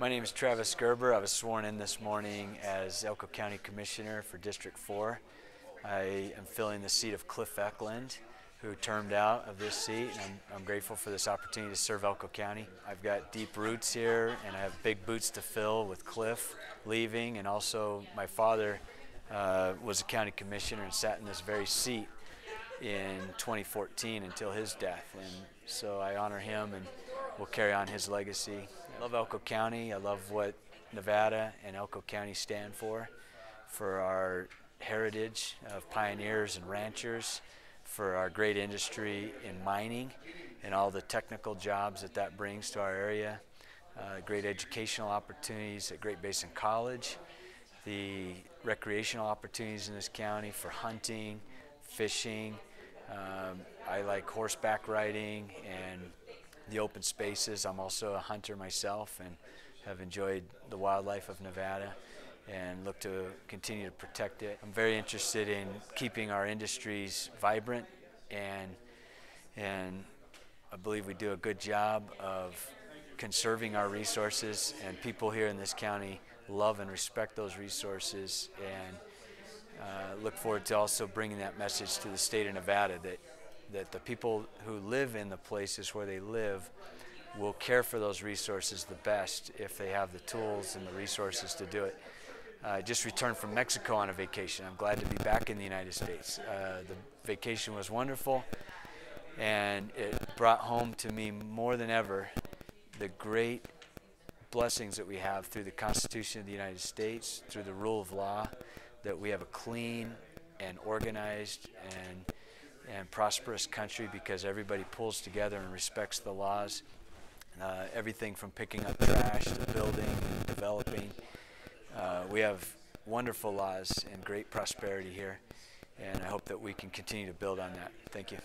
My name is Travis Gerber. I was sworn in this morning as Elko County Commissioner for District 4. I am filling the seat of Cliff Eklund, who termed out of this seat, and I'm, I'm, grateful for this opportunity to serve Elko County. I've got deep roots here, and I have big boots to fill with Cliff leaving, and also my father uh, was a county commissioner and sat in this very seat in 2014 until his death, and so I honor him and will carry on his legacy. I love Elko County. I love what Nevada and Elko County stand for, for our heritage of pioneers and ranchers, for our great industry in mining and all the technical jobs that that brings to our area, uh, great educational opportunities at Great Basin College, the recreational opportunities in this county for hunting, fishing. Um, I like horseback riding and the open spaces. I'm also a hunter myself and have enjoyed the wildlife of Nevada and look to continue to protect it. I'm very interested in keeping our industries vibrant and and I believe we do a good job of conserving our resources and people here in this county love and respect those resources and uh, look forward to also bringing that message to the state of Nevada that that the people who live in the places where they live will care for those resources the best if they have the tools and the resources to do it. I uh, just returned from Mexico on a vacation. I'm glad to be back in the United States. Uh, the vacation was wonderful, and it brought home to me more than ever the great blessings that we have through the Constitution of the United States, through the rule of law, that we have a clean and organized and and prosperous country because everybody pulls together and respects the laws. Uh, everything from picking up trash to building developing. Uh, we have wonderful laws and great prosperity here, and I hope that we can continue to build on that. Thank you.